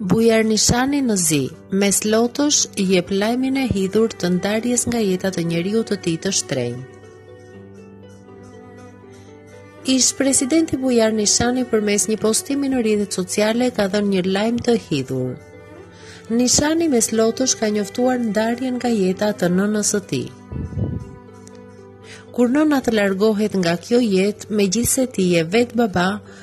Bujar Nishani në zi, mes lotësh jep lajmin e hidhur të ndarjes nga jeta të njeriut të tij të shtrenjtë. Ish presidenti Bujar Nishani përmes një postimi në rrjetet sociale ka dhënë një lajm të hidhur. Nishani mes lotësh ka njoftuar ndarjen nga jeta të nënës së tij. Kur nëna të largohet nga kjo jetë, megjithëse ti je vetë baba,